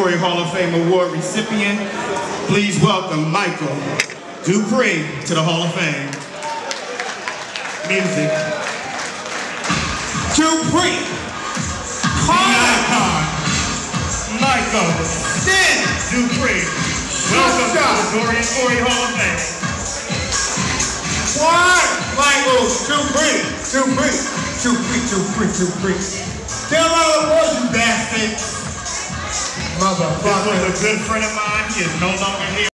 Corey Hall of Fame Award recipient. Please welcome Michael Dupree to the Hall of Fame. Music. Dupree. Icon. Michael Then. Dupree. Welcome to the Dorian Corey Hall of Fame. What? Michael Dupree. Dupree. Dupree. Dupree. Dupree. Bastard. This was a good friend of mine. He is no longer here.